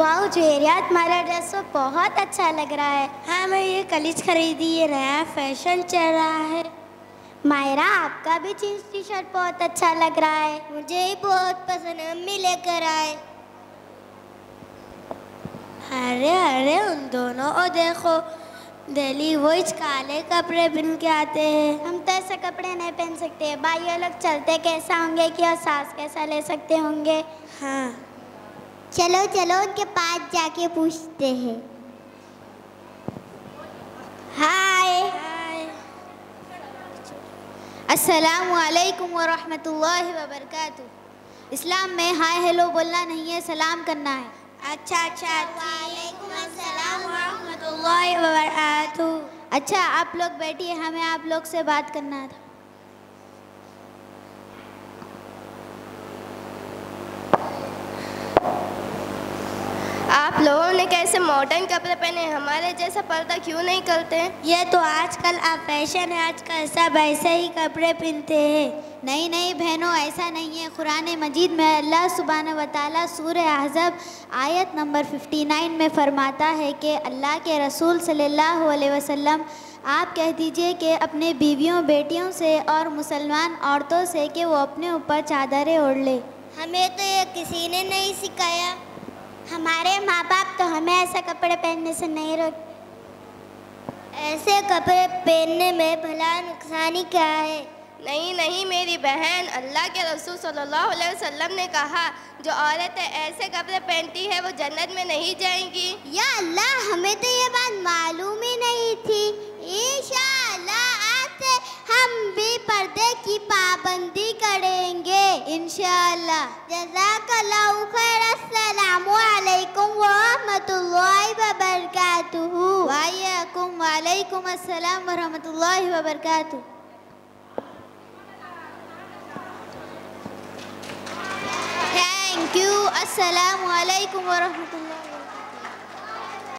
वाह जुएरिया तुम्हारा ड्रेस तो बहुत अच्छा लग रहा है। हाँ मैं ये कलीज खरीदी, ये नया फ़ैशन चल रहा है। मायरा, आपका भी जीन्स टी शर्ट बहुत अच्छा लग रहा है। मुझे ही बहुत पसंद है अम्मी लेकर आए। अरे अरे, उन दोनों को देखो, दिल्ली वो इस काले कपड़े पहन के आते हैं। हम तो ऐसे कपड़े नहीं पहन सकते। भाई, ये लोग चलते कैसा होंगे कि और सांस कैसा ले सकते होंगे? हाँ। चलो चलो उनके पास जाके पूछते हैं। हाय। अस्सलाम वालेकुम व रहमतुल्लाहि व बरकातहू इस्लाम में हाय हेलो बोलना नहीं है सलाम करना है। अच्छा अच्छा वालेकुम अस्सलाम व रहमतुल्लाहि व बरकातहू अच्छा आप लोग बैठिए हमें आप लोग से बात करना था आप लोगों ने कैसे मॉडर्न कपड़े पहने? हमारे जैसा पर्दा क्यों नहीं करते हैं? ये तो आजकल आप फ़ैशन है आजकल सब ऐसे ही कपड़े पहनते हैं। नहीं नहीं बहनों ऐसा नहीं है। कुरान मजीद में अल्लाह सुबहान व ताली सूर अहज़ब आयत नंबर 59 में फरमाता है कि अल्लाह के रसूल सल्लल्लाहु अलैहि वसल्लम आप कह दीजिए कि अपने बीवियों बेटियों से और मुसलमान औरतों से कि वो अपने ऊपर चादरें ओढ़ ले। हमें तो ये किसी ने नहीं सिखाया। हमारे माँ बाप तो हमें ऐसे कपड़े पहनने से नहीं रोक ऐसे कपड़े पहनने में भला नुकसानी क्या है? नहीं नहीं मेरी बहन अल्लाह के रसूल सल्लल्लाहु अलैहि वसल्लम ने कहा जो औरतें ऐसे कपड़े पहनती है वो जन्नत में नहीं जाएँगी। या अल्लाह हमें तो ये बात मालूम ही नहीं थी। इंशाअल्लाह आज से हम भी पर्दे की पाबंदी करेंगे इंशाअल्लाह। जज़ाकल्लाहु खैर अस्सलामु वायकुम वालेकुम अस्सलाम व रहमतुल्लाहि व बरकातुहू थैंक यू अस्सलाम वालेकुम व रहमतुल्लाह